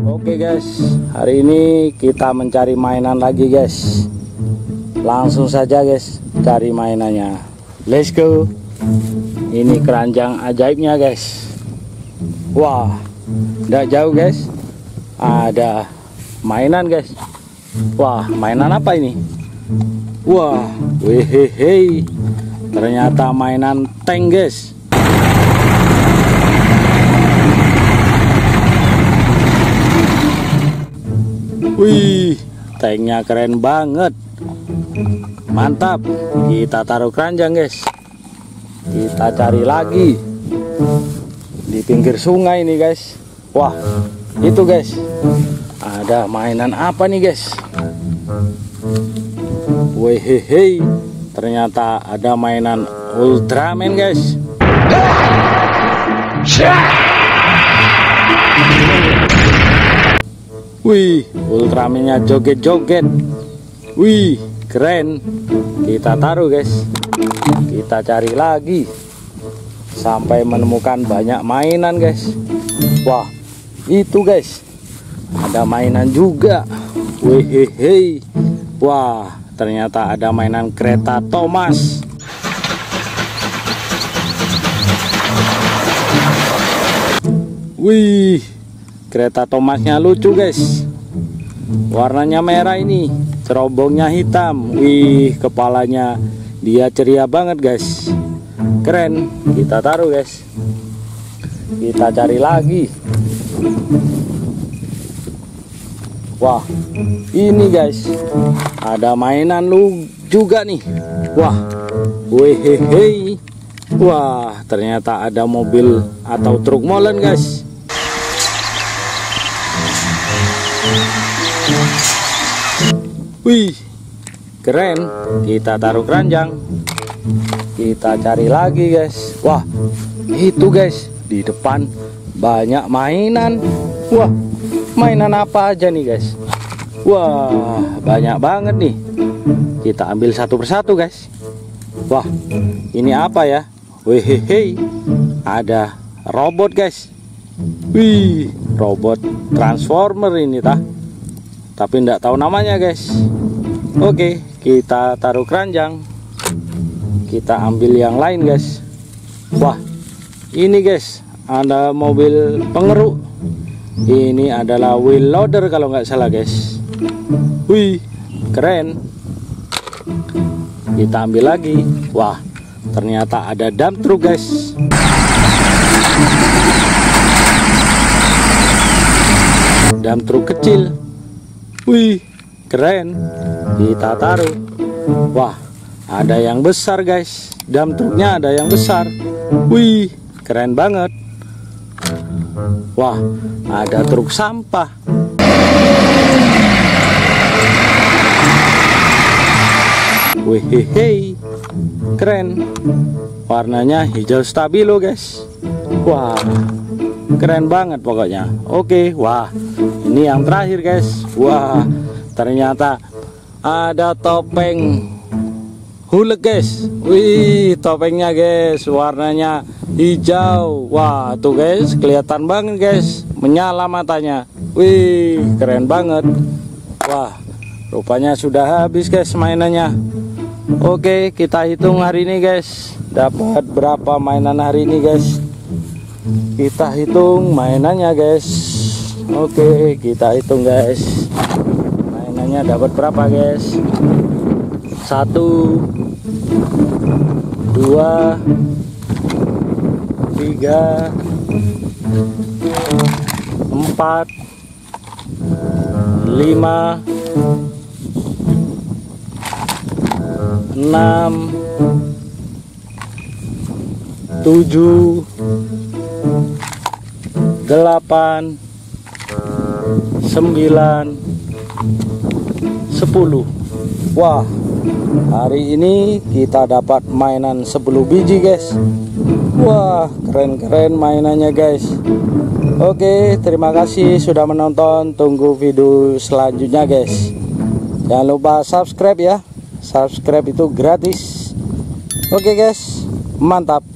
Oke guys, hari ini kita mencari mainan lagi guys. Langsung saja guys, cari mainannya. Let's go. Ini keranjang ajaibnya guys. Wah, tidak jauh guys. Ada mainan guys. Wah, mainan apa ini? Wah, wehehe. Ternyata mainan tank guys. Wih, tanknya keren banget. Mantap. Kita taruh keranjang, guys. Kita cari lagi di pinggir sungai ini, guys. Wah, itu guys. Ada mainan apa nih, guys? Wehehe. Ternyata ada mainan Ultraman, guys. Wih, Ultramannya joget-joget. Wih, keren. Kita taruh, guys. Kita cari lagi sampai menemukan banyak mainan, guys. Wah, itu, guys. Ada mainan juga. Wih, Wah, ternyata ada mainan kereta Thomas. Wih, kereta Thomasnya lucu guys. Warnanya merah ini cerobongnya hitam. Wih kepalanya. Dia ceria banget guys. Keren. Kita taruh guys. Kita cari lagi. Wah ini guys. Ada mainan lu juga nih. Wah wehehe wah ternyata ada mobil atau truk molen guys Wih, keren. Kita taruh keranjang. Kita cari lagi, guys. Wah, itu guys, di depan banyak mainan. Wah, mainan apa aja nih, guys? Wah, banyak banget nih. Kita ambil satu persatu, guys. Wah, ini apa ya? Wehehe, ada robot, guys. Wih, robot transformer ini tah. Tapi tidak tahu namanya guys. Oke kita taruh keranjang. Kita ambil yang lain guys. Wah ini guys ada mobil pengeruk. Ini adalah wheel loader kalau nggak salah guys. Wih keren. Kita ambil lagi. Wah ternyata ada dump truck guys dump truck kecil Wih, keren. Kita taruh. Wah, ada yang besar guys. Dam truknya ada yang besar. Wih, keren banget. Wah, ada truk sampah. Hehe, keren. Warnanya hijau stabilo guys. Wah, keren banget pokoknya. Oke, wah ini yang terakhir guys. Wah ternyata ada topeng hulek guys. Wih topengnya guys. Warnanya hijau. Wah tuh guys kelihatan banget guys. Menyala matanya. Wih keren banget. Wah rupanya sudah habis guys mainannya. Oke kita hitung hari ini guys. Dapat berapa mainan hari ini guys kita hitung mainannya guys. Oke kita hitung guys. Mainannya dapat berapa guys? Satu dua tiga empat lima enam tujuh delapan 9 10 Wah hari ini kita dapat mainan 10 biji guys. Wah keren-keren mainannya guys. Oke terima kasih sudah menonton. Tunggu video selanjutnya guys. Jangan lupa subscribe ya. Subscribe itu gratis. Oke guys. Mantap